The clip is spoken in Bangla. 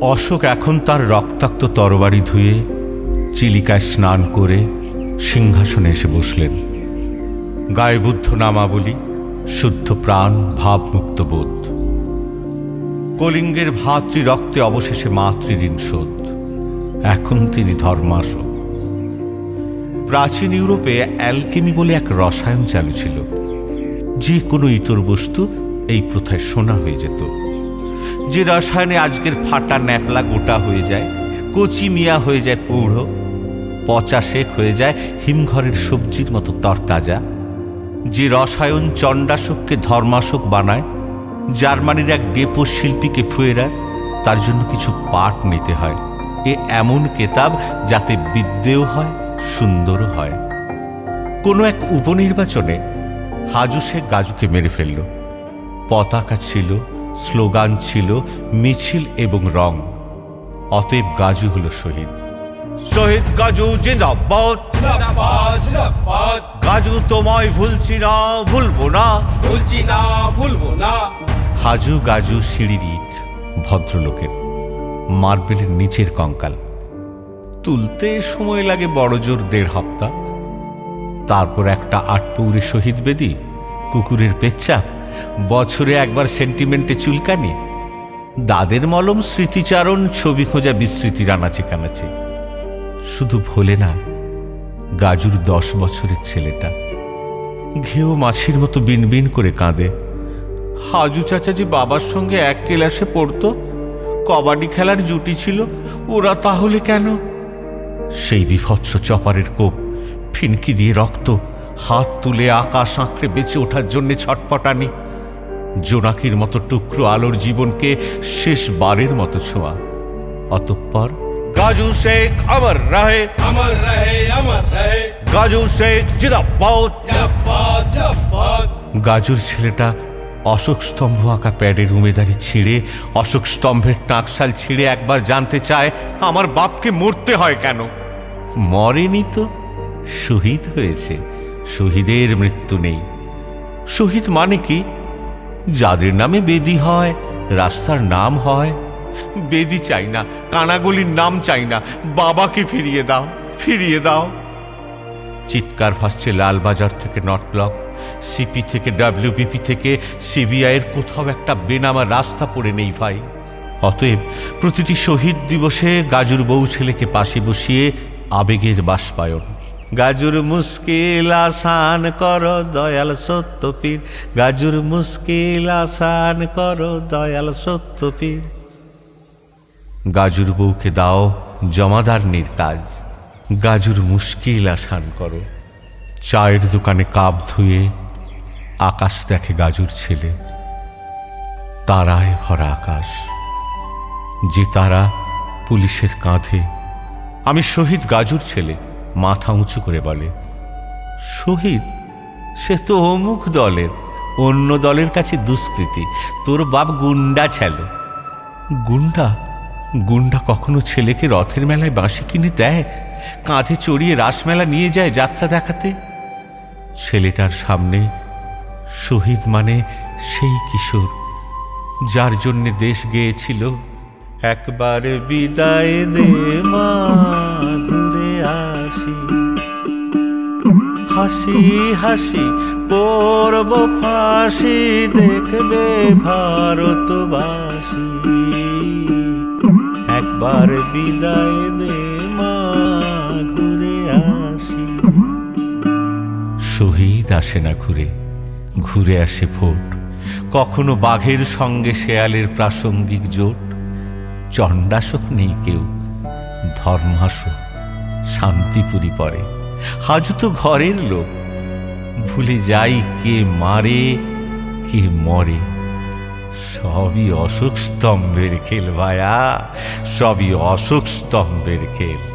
অশোক এখন তার রক্তাক্ত তরবারি ধুয়ে চিলিকায় স্নান করে সিংহাসনে এসে বসলেন। গায়ে বুদ্ধ নামাবলী, শুদ্ধ প্রাণ, ভাবমুক্ত বোধ। কলিঙ্গের ভাতৃ রক্তে অবশেষে মাতৃঋণ শোধ। এখন তিনি ধর্মাশক। প্রাচীন ইউরোপে অ্যালকেমি বলে এক রসায়ন চালু ছিল। যে কোনো ইতর বস্তু এই প্রথায় সোনা হয়ে যেত। যে রসায়নে আজকের ফাটা ন্যাপলা গোটা হয়ে যায়, কচি মিয়া হয়ে যায় পৌঢ় পচা শেখ হয়ে যায় হিমঘরের সবজির মতো তরতাজা। যে রসায়ন চণ্ডাশোককে ধর্মাশোক বানায়, জার্মানির এক ডেপো শিল্পীকে ফুয়েরায়, তার জন্য কিছু পাঠ নিতে হয়। এ এমন কেতাব যাতে বিদ্যেও হয়, সুন্দরও হয়। কোনো এক উপনির্বাচনে হাজু শেখ গাজুকে মেরে ফেলল। পতাকা ছিল স্লোগান ছিল মিছিল এবং রং। অতএব গাজু হল শহীদ। শহীদ গাজু জিন্দাবাদ। জিন্দাবাদ জিন্দাবাদ। গাজু তোমায় ভুলছি না ভুলবো না। ভুলছি না ভুলবো না। হাজু গাজু সিঁড়ির ইট ভদ্রলোকের। মার্বেলের নিচের কঙ্কাল। তুলতে সময় লাগে বড় জোর দেড় হপ্তা। তারপর একটা আটপৌরে শহীদ বেদি কুকুরের পেচ্চাপ বছরে একবার সেন্টিমেন্টে চুলকানি। দাদের মলম স্মৃতিচারণ, ছবি খোঁজা বিস্মৃতির আনাচে কানাচে। শুধু ভোলে না, গাজুর দশ বছরের ছেলেটা। ঘেউ মাছির মতো বিনবিন করে কাঁদে। হাজু চাচা যে বাবার সঙ্গে এক ক্লাসে পড়তো, কবাডি খেলার জুটি ছিল, ওরা তাহলে কেন? সেই বিভৎস চপারের কোপ, ফিনকি দিয়ে রক্ত, হাত তুলে আকাশ আঁকড়ে বেঁচে ওঠার জন্য ছটপটানি। জোনাকির মতো টুকরো আলোর জীবনকে শেষ বারের মতো ছোঁয়া। অতঃপর গাজু শেখ আমার রাহে। আমার রাহে আমার রাহে। গাজু শেখ জিরাপাত গাজুর ছেলেটা অশোক স্তম্ভ আঁকা প্যাডের উমেদারি ছিঁড়ে অশোক স্তম্ভের টাকশাল ছিঁড়ে একবার জানতে চায় আমার বাপকে মরতে হয় কেন? মরেনি তো শহীদ হয়েছে শহীদের মৃত্যু নেই। শহীদ মানে কি? যাদের নামে বেদি হয়, রাস্তার নাম হয়। বেদি চাই না, কানাগলির নাম চাই না, বাবাকে ফিরিয়ে দাও ফিরিয়ে দাও। চিৎকার ভাসছে লালবাজার থেকে নট ব্লক, সিপি থেকে ডাব্লিউবিপি থেকে সিবিআইয়ের কোথাও একটা বেনামা রাস্তা পড়ে নেই ভাই। অতএব প্রতিটি শহীদ দিবসে গাজুর বউ ছেলেকে পাশে বসিয়ে আবেগের বাষ্পায়ন। গাজুর মুশকিল আসান কর দয়াল সত্যপীর। গাজুর মুশকিল আসান কর দয়াল সত্যপীর। গাজুর বউকে দাও জমাদারনির কাজ। গাজুর মুশকিল আসান করো। চায়ের দোকানে কাপ ধুয়ে আকাশ দেখে গাজুর ছেলে। তারায় ভরা আকাশ, যে তারা পুলিশের কাঁধে। আমি শহীদ গাজুর ছেলে। মাথা উঁচু করে বলে, শহীদ, সে তো অমুক দলের, অন্য দলের কাছে দুষ্কৃতি। তোর বাপ গুন্ডা ছিল। গুন্ডা? গুন্ডা কখনো ছেলেকে রথের মেলায় বাঁশি কিনে দেয়? কাঁধে চড়িয়ে রাসমেলা নিয়ে যায় যাত্রা দেখাতে? ছেলেটার সামনে শহীদ মানে সেই কিশোর, যার জন্যে দেশ গেয়েছিল। একবার বিদায় দে মা, ঘুরে আসি হাসি হাসি, পরব ফাঁসি, দেখবে ভারতবাসী একবার বিদায় দে মা, ঘুরে আসি। শহীদ আসে না ঘুরে ঘুরে আসে ফোট। কখনো বাঘের সঙ্গে শেয়ালের প্রাসঙ্গিক জোট। চণ্ডাশোক নেই কেউ, ধর্মাশোক। শান্তিপুরি পরে। হাজু তো ঘরের লোক। ভুলে যাই কে মারে, কে মরে। সবই অশোক স্তম্ভের খেল ভায়া, সবই অশোক স্তম্ভের খেল।